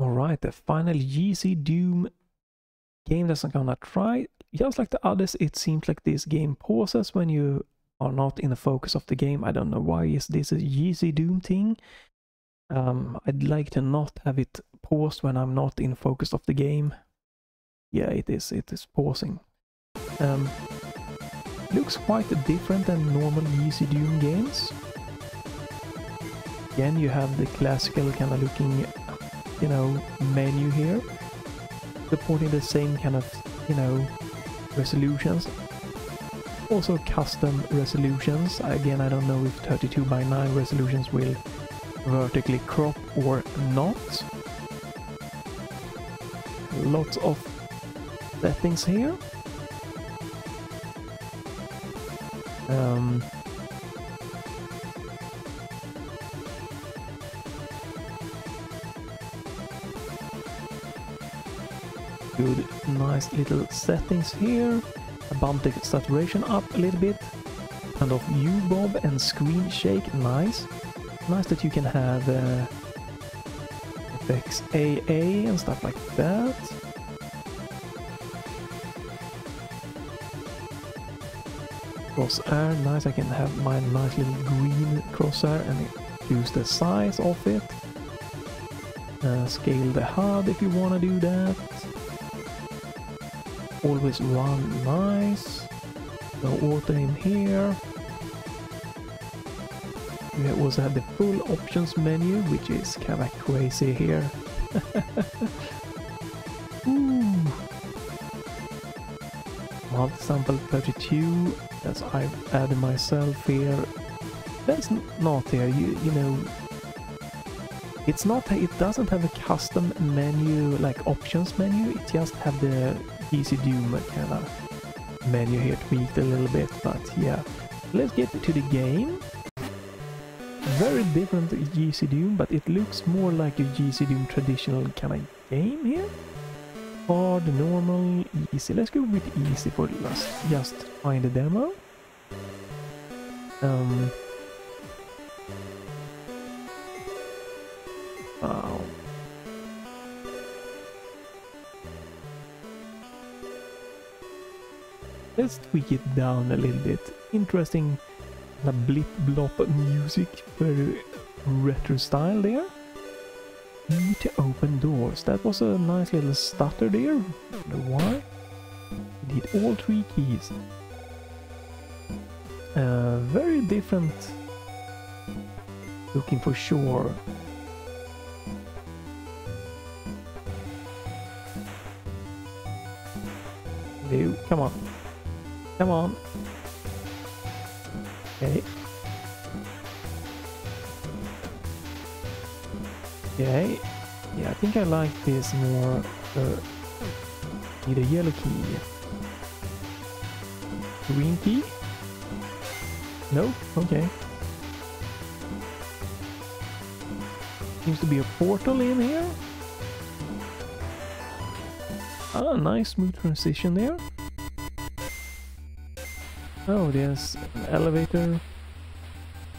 Alright, the final GZDoom game that I'm gonna try. Just like the others, it seems like this game pauses when you are not in the focus of the game. I don't know why is this a GZDoom thing. Um, I'd like to not have it paused when I'm not in focus of the game. Yeah, it is. It is pausing. Um, looks quite different than normal GZDoom games. Again, you have the classical kind of looking, you know, menu here. Supporting the same kind of, you know, resolutions. Also custom resolutions. Again, I don't know if 32 by 9 resolutions will vertically crop or not. Lots of settings here. Um, good, nice little settings here. I bumped the saturation up a little bit. Kind of view bob and screen shake, nice. Nice that you can have uh, AA and stuff like that. Crosshair, nice, I can have my nice little green crosshair and use the size of it. Uh, scale the HUD if you want to do that. Always run nice. No auto in here. We also have the full options menu, which is kind of crazy here. Ooh. Multi-sample 32, as I've added myself here. That's not here, you, you know, it's not, it doesn't have a custom menu, like options menu, it just have the GZDoom kind of menu here tweaked a little bit, but yeah. Let's get to the game. Very different GZDoom, but it looks more like a GZDoom traditional kind of game here. Hard, normal, easy. Let's go with easy for the last, just find the demo. Um, Let's tweak it down a little bit. Interesting the blip blop music, very retro style there. Need to open doors. That was a nice little stutter there. Why? Need all three keys. Uh, very different. Looking for sure. No, come on. Come on. Okay. Okay. Yeah, I think I like this more. Uh, need a yellow key. Green key? No? Okay. Seems to be a portal in here. Ah, nice smooth transition there. Oh, there's an elevator.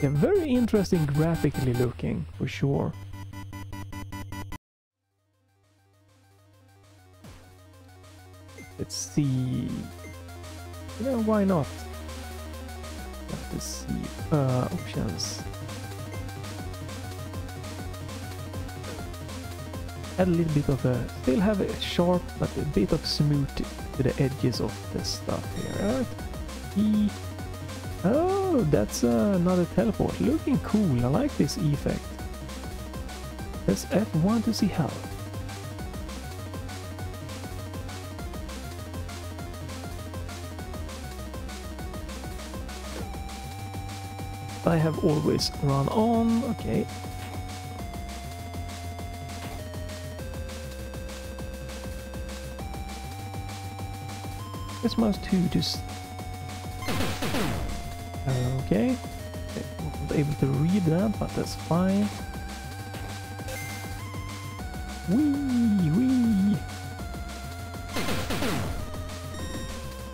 Yeah, very interesting graphically looking, for sure. Let's see... Yeah, why not? Let's see. Uh, options. Add a little bit of a... Still have a sharp, but a bit of smooth to the edges of the stuff here. Right? Oh, that's uh, another teleport. Looking cool. I like this effect. Press F1 to see how. I have always run on. Okay. Press mouse 2 to able to read that, but that's fine. Wee wee.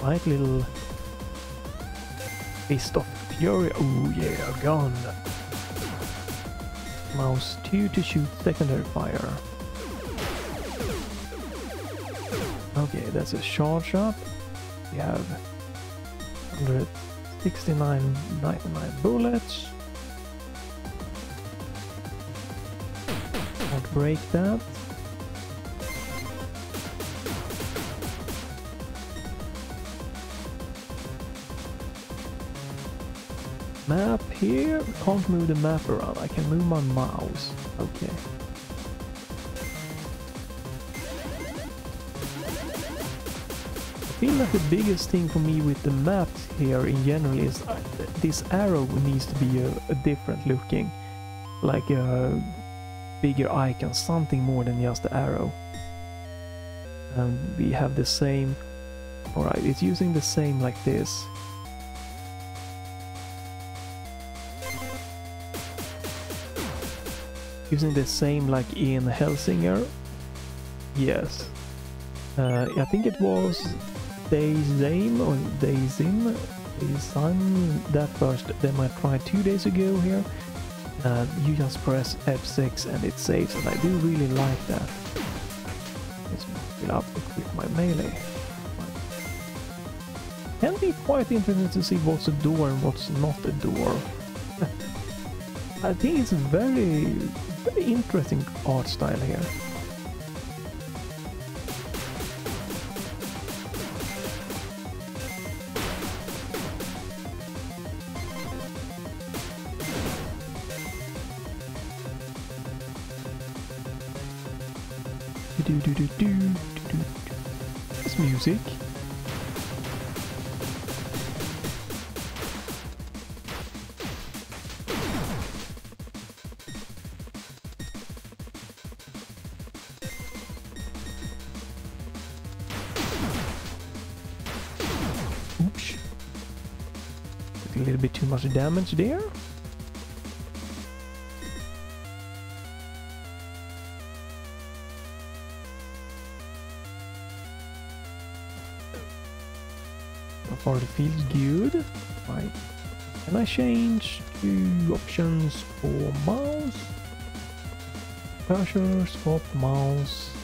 Right little fist of fury. Oh yeah, gun. Mouse 2 to shoot secondary fire. Okay, that's a charge up. We have 169.99 bullets. Break that. Map here. Can't move the map around. I can move my mouse. Okay. I feel like the biggest thing for me with the maps here in general is uh, this arrow needs to be a, a different looking. Like a bigger icon, something more than just the arrow. And we have the same... Alright, it's using the same like this. Using the same like in Helsinger. Yes. Uh, I think it was Daysame or Daysim. Daysime, that first demo I tried two days ago here. Uh, you just press F6 and it saves and I do really like that. Let's fill up with my melee. Can be quite interesting to see what's a door and what's not a door. I think it's very, very interesting art style here. Do do do do do do. This music. Oops. A little bit too much damage there. It feels good. Right. Can I change to options for mouse? Cursor, swap mouse.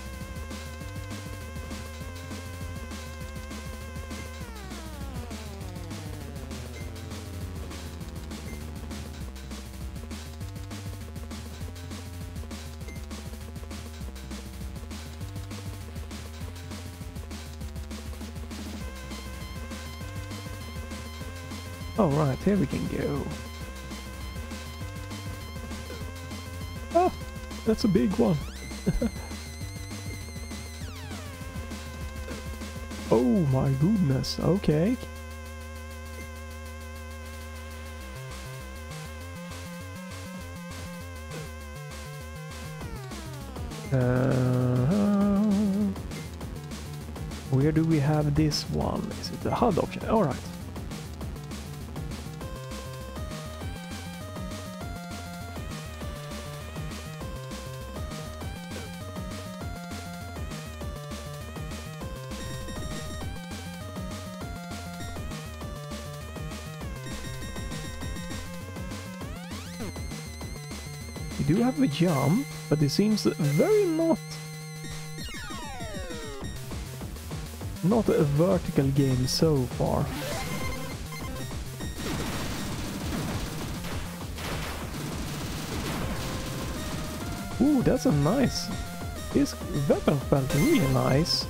Oh right, here we can go. Oh, that's a big one. oh my goodness, okay. Uh, where do we have this one? Is it the HUD option? Alright. Have a jump, but it seems very not... Not a vertical game so far. Ooh, that's a nice... This weapon felt really nice.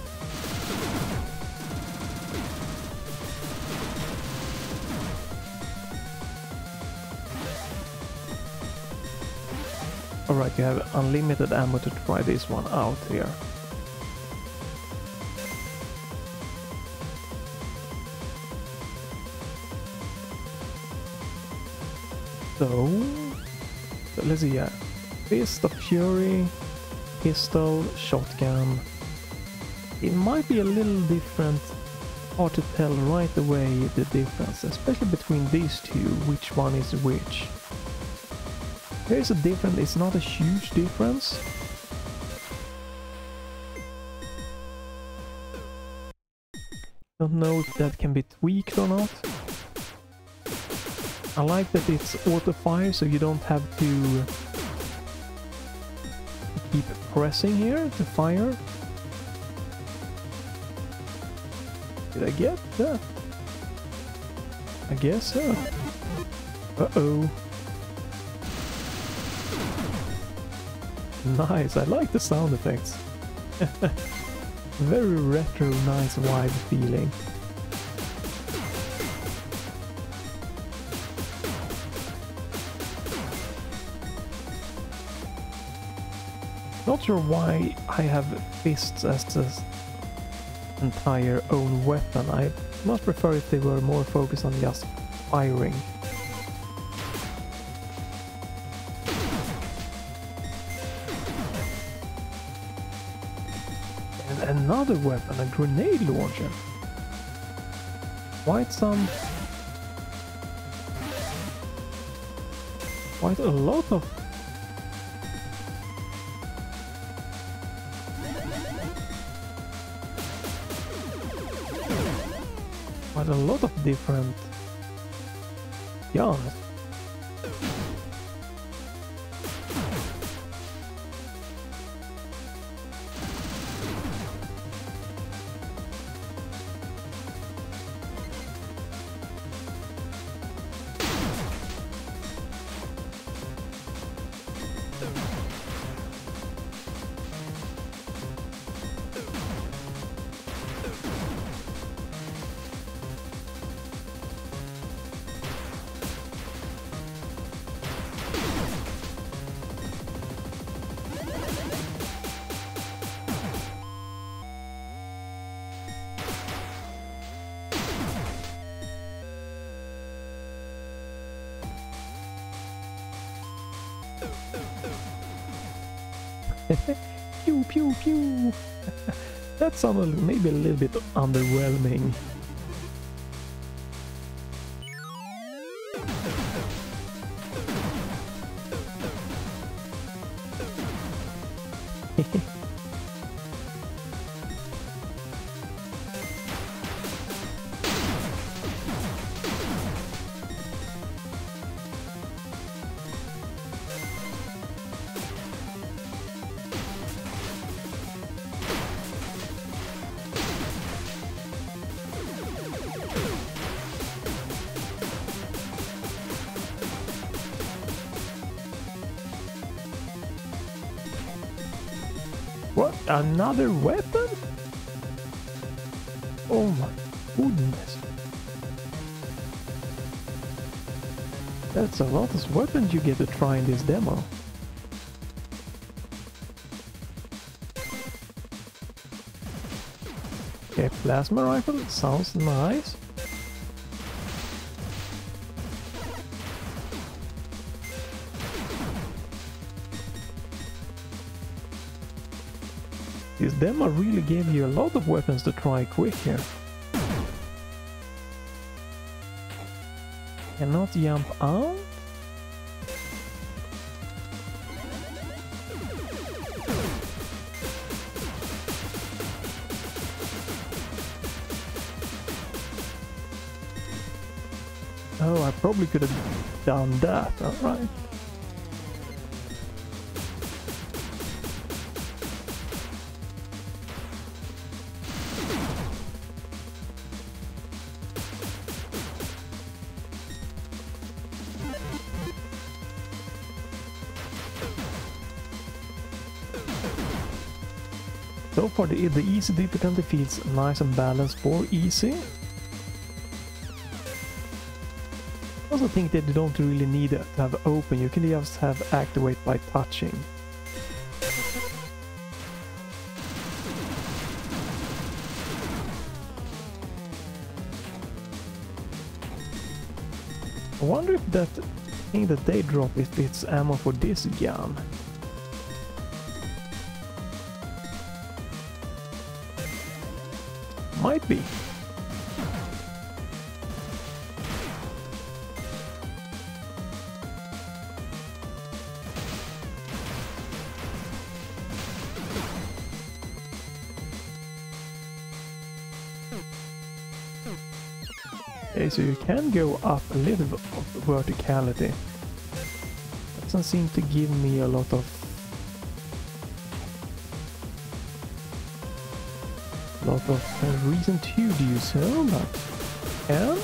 You have unlimited ammo to try this one out here. So, so let's see, yeah. Fist of Fury, pistol, shotgun. It might be a little different, hard to tell right away the difference, especially between these two, which one is which. There is a difference, it's not a huge difference. Don't know if that can be tweaked or not. I like that it's auto fire so you don't have to keep pressing here to fire. Did I get that? I guess so. Uh-oh. Nice, I like the sound effects. Very retro, nice vibe feeling. Not sure why I have fists as this entire own weapon. I much prefer if they were more focused on just firing. Another weapon, a grenade launcher. Quite some... Quite a lot of quite a lot of different yarns. Pew that sounded maybe a little bit underwhelming. Another weapon? Oh my goodness. That's a lot of weapons you get to try in this demo. Okay, plasma rifle, sounds nice. This demo really gave you a lot of weapons to try quick here. Cannot jump out? Oh, I probably could have done that, alright. The, the easy difficulty feels nice and balanced for easy. I also think that you don't really need to have open, you can just have activate by touching. I wonder if that thing that they drop if it's ammo for this gun. Might be. Okay, so you can go up a little bit of verticality. Doesn't seem to give me a lot of lot of uh, reason to do so, but and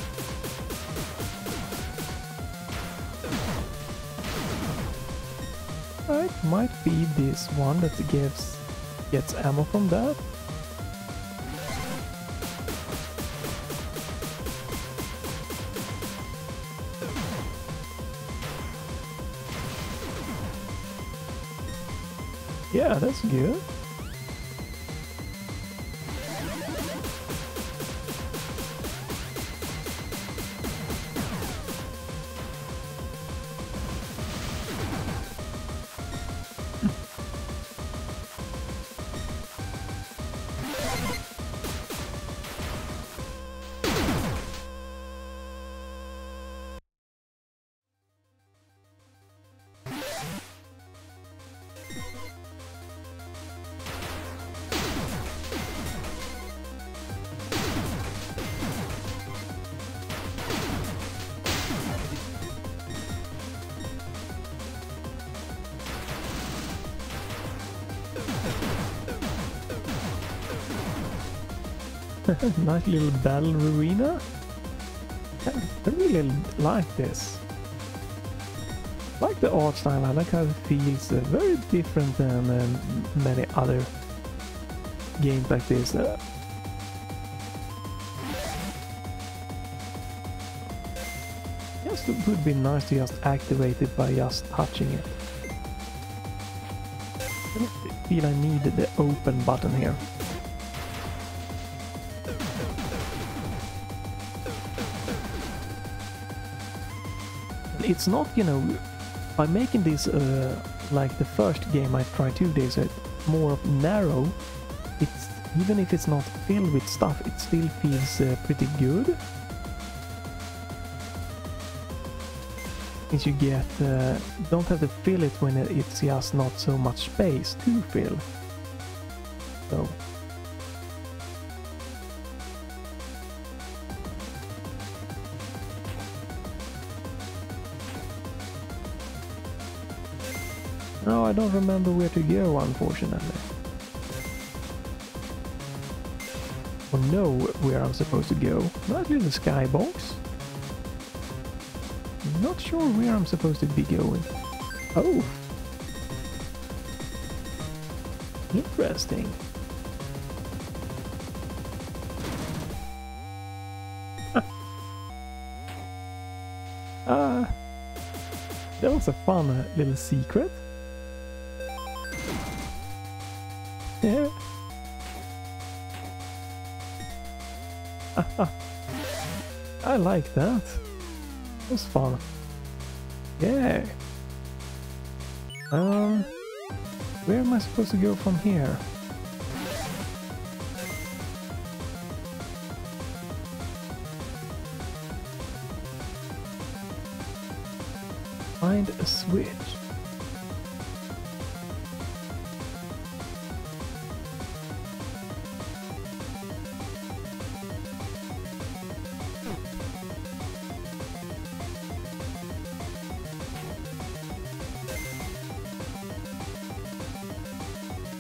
it might be this one that gives gets ammo from that. Yeah, that's good. Nice little battle arena. I really like this. like the art style, I like how it feels uh, very different than um, many other games like this. Uh, just it would be nice to just activate it by just touching it. I feel I need the open button here. It's not, you know, by making this uh, like the first game I tried to do, so more narrow, it's even if it's not filled with stuff, it still feels uh, pretty good. Since you get, uh, don't have to fill it when it's just not so much space to fill. So I don't remember where to go, unfortunately. Or know where I'm supposed to go. In the skybox. Not sure where I'm supposed to be going. Oh! Interesting. Ah, uh, that was a fun little secret. I like that. That was fun. Yeah. Um, where am I supposed to go from here? Find a switch.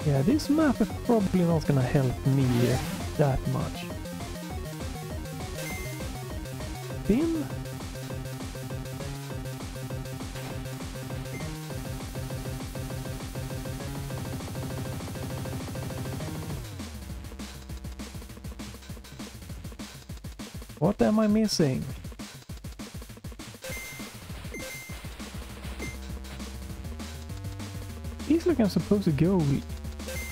Yeah, this map is probably not gonna help me that much. Bin? What am I missing? Feels like I'm supposed to go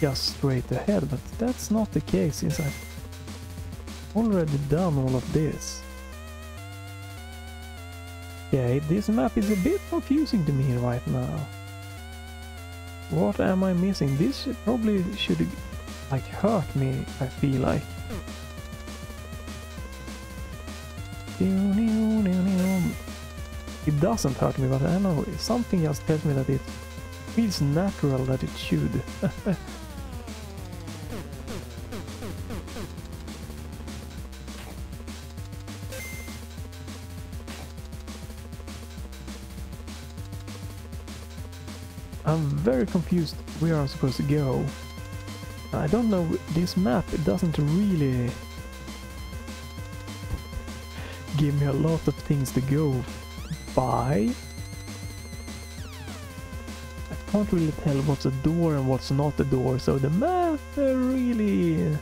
just straight ahead, but that's not the case since I've already done all of this. Okay, this map is a bit confusing to me right now. What am I missing? This probably should like hurt me, I feel like. It doesn't hurt me, but I know, something just tells me that it feels natural that it should. very confused where I'm supposed to go. I don't know, this map, doesn't really give me a lot of things to go by. I can't really tell what's a door and what's not a door, so the map really...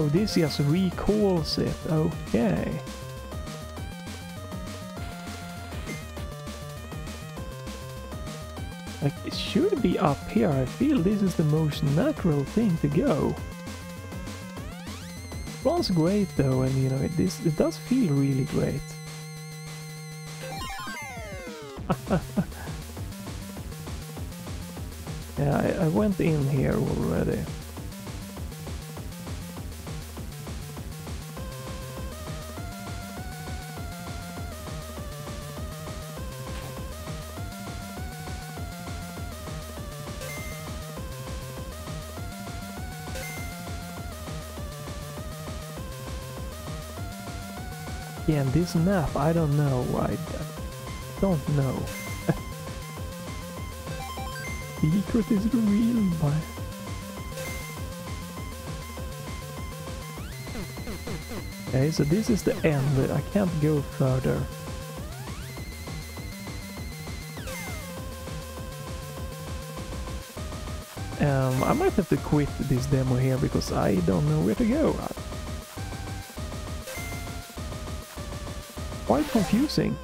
Oh, this just recalls it. Okay. Like, it should be up here. I feel this is the most natural thing to go. Runs great though, and you know, it, this, it does feel really great. yeah, I, I went in here already. And this map, I don't know. I, don't know. Secret is revealed by... Okay, so this is the end. I can't go further. Um, I might have to quit this demo here because I don't know where to go. Quite confusing.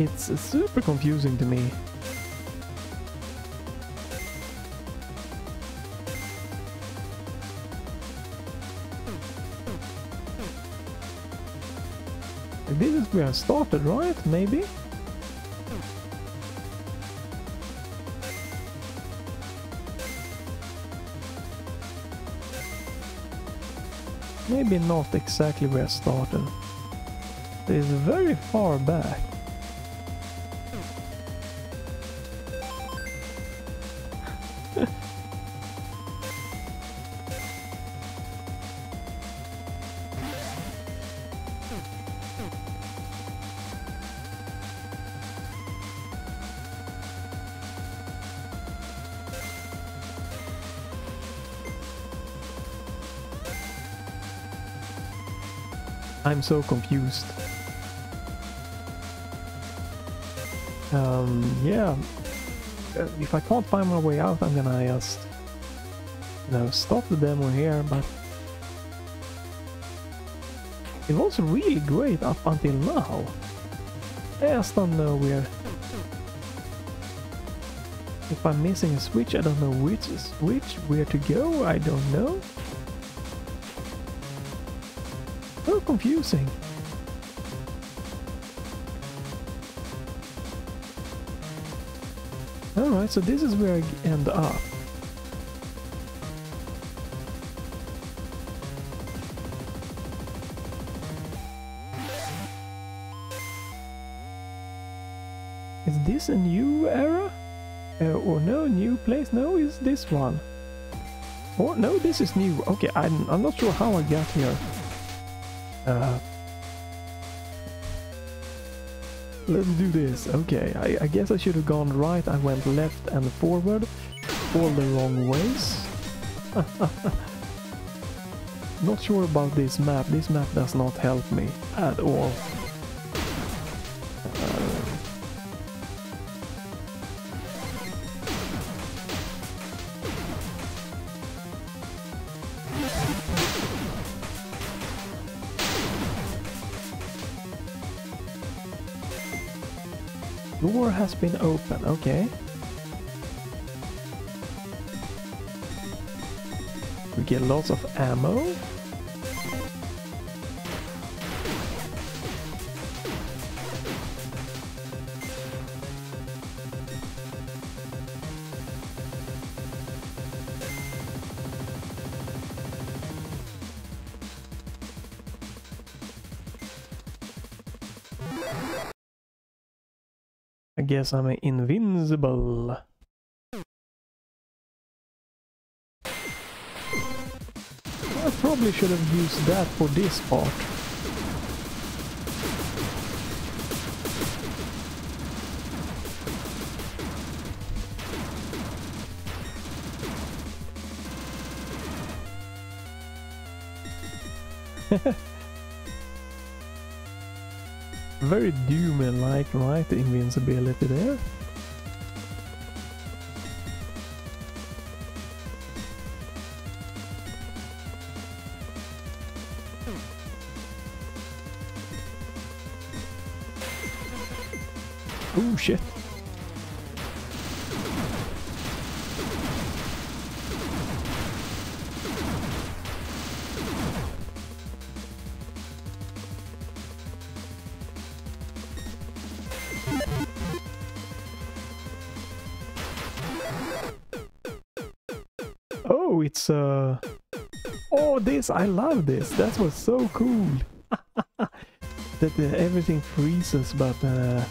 It's super confusing to me. Where I started, right? Maybe? Maybe not exactly where I started. It's very far back. I'm so confused. Um, yeah. Uh, If I can't find my way out, I'm gonna just, you know, stop the demo here, but it was really great up until now. I just don't know where... If I'm missing a switch, I don't know which switch, where to go, I don't know. Confusing. Alright, so this is where I end up. Is this a new era? Uh, or no, new place? No, is this one? Or no, this is new. Okay, I'm, I'm not sure how I got here. Uh, let's do this. Okay, I, I guess I should have gone right. I went left and forward. All the wrong ways. not sure about this map. This map does not help me at all. door has been open, okay. We get lots of ammo. Guess I'm invincible. I probably should have used that for this part. Very Doom-like, right? The invincibility there. Oh, it's uh Oh, this I love this. That was so cool. that uh, everything freezes but uh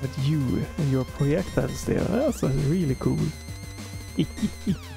but you and your projectiles there. That's uh, really cool.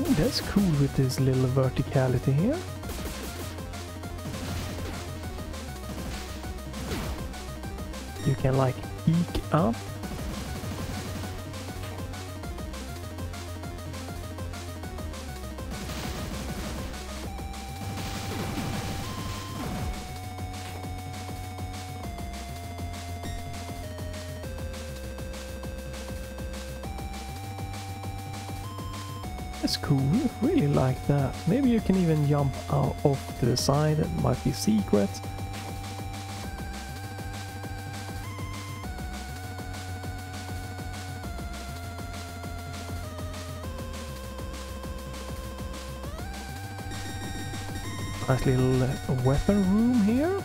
Oh, that's cool with this little verticality here. You can like peek up. That. Maybe you can even jump out off to the side, it might be secret. Nice little uh, weapon room here.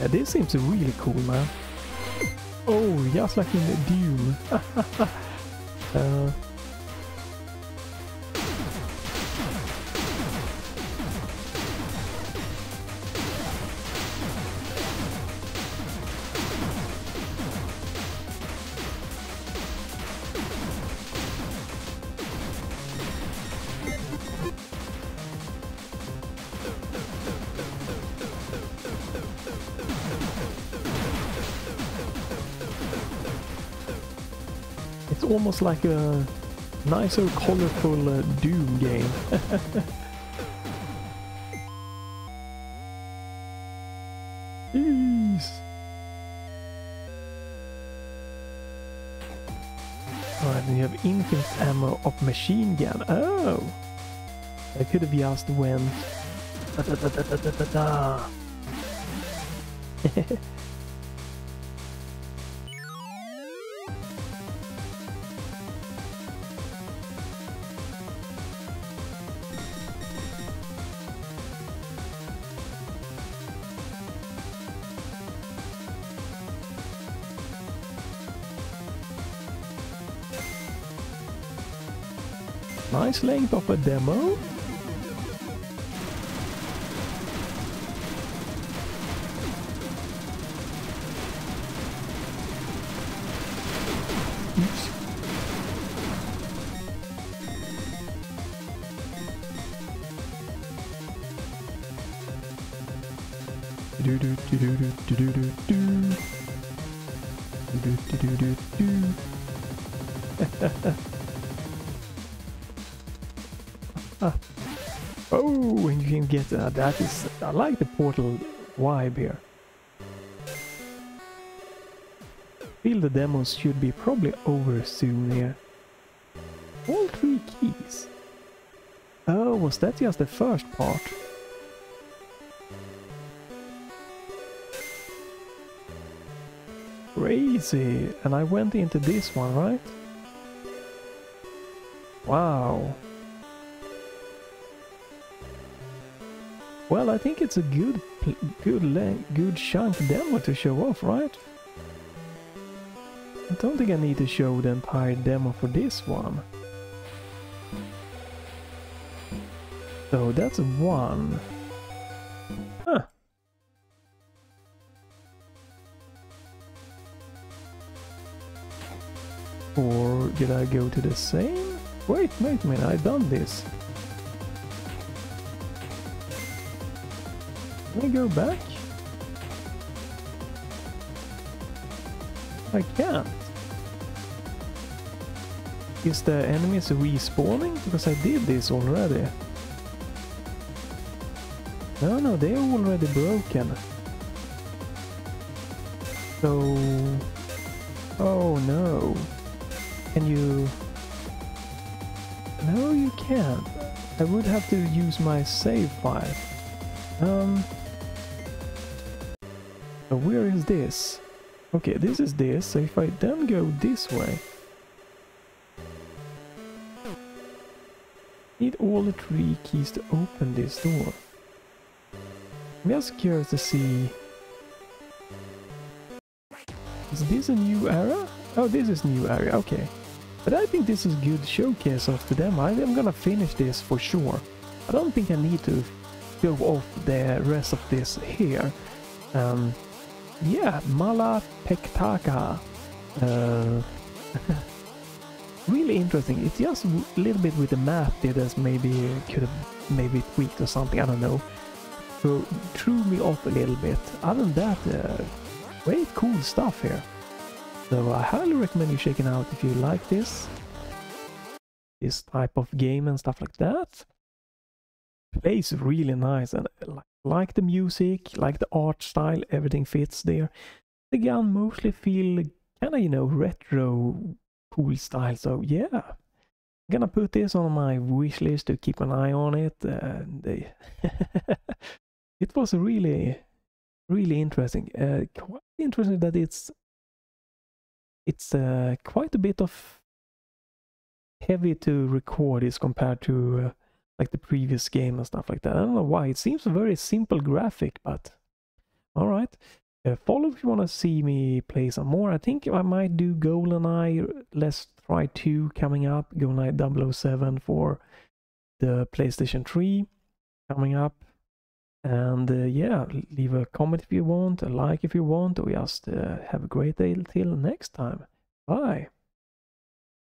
Yeah, this seems really cool, man. Oh, just like in Doom. uh, almost like a nicer, colorful uh, Doom game. Jeez. Alright, you have infinite ammo of machine gun. Oh! I could have just went... Da, da, da, Length of a Demo? That is I like the portal vibe here. Feel the demos should be probably over soon here. All three keys. Oh, was that just the first part? Crazy! And I went into this one, right? Wow. Well, I think it's a good, good, good chunk demo to show off, right? I don't think I need to show the entire demo for this one. So that's one. Huh. Or did I go to the same? Wait, wait a minute, I've done this. Can I go back? I can't. Is the enemies respawning? Because I did this already. No, no, they're already broken. So... Oh no. Can you... No, you can't. I would have to use my save file. Um... Where is this? Okay, this is this, so if I then go this way... Need all the three keys to open this door. I'm just curious to see... Is this a new era? Oh, this is new area, okay. But I think this is good showcase of the demo. I'm gonna finish this for sure. I don't think I need to go off the rest of this here. Um, yeah, Mala Petaka. Uh, really interesting. It's just a little bit with the map that is maybe could have maybe tweaked or something. I don't know. So threw me off a little bit. Other than that, uh, great cool stuff here. So I highly recommend you checking out if you like this. This type of game and stuff like that. Plays really nice and like, like the music, like the art style, everything fits there. The gun mostly feel kind of, you know, retro cool style. So yeah, I'm gonna put this on my wish list to keep an eye on it. And it was really, really interesting. Uh, quite interesting that it's it's uh, quite a bit of heavy to record is compared to uh, like the previous game and stuff like that. I don't know why. It seems a very simple graphic, but all right. Uh, follow if you want to see me play some more. I think I might do GoldenEye Let's Try 2 coming up. GoldenEye 007 for the PlayStation 3 coming up. And uh, yeah, leave a comment if you want, a like if you want, or just uh, have a great day till next time. Bye.